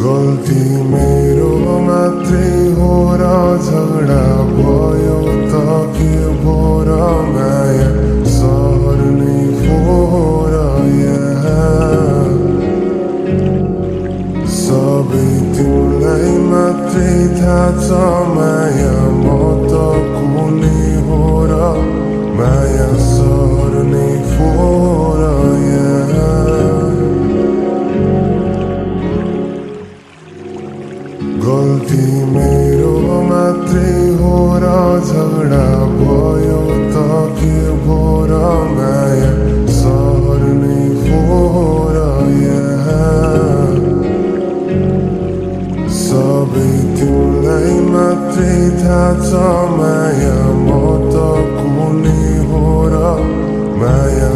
गल्ती मेरो मात्रै हो र झगडा भयो त के भो र माया? सहर नै फोर यहाँ। सबै तिमीलाई मात्रै थाहा छ माया म त कुनै गल्ती मेरो मात्रै हो र झगडा भयो त के भो र माया? सहर नै हो र सबै तिमीलाई मात्रै थाहा छ माया म त कुनै हो र माया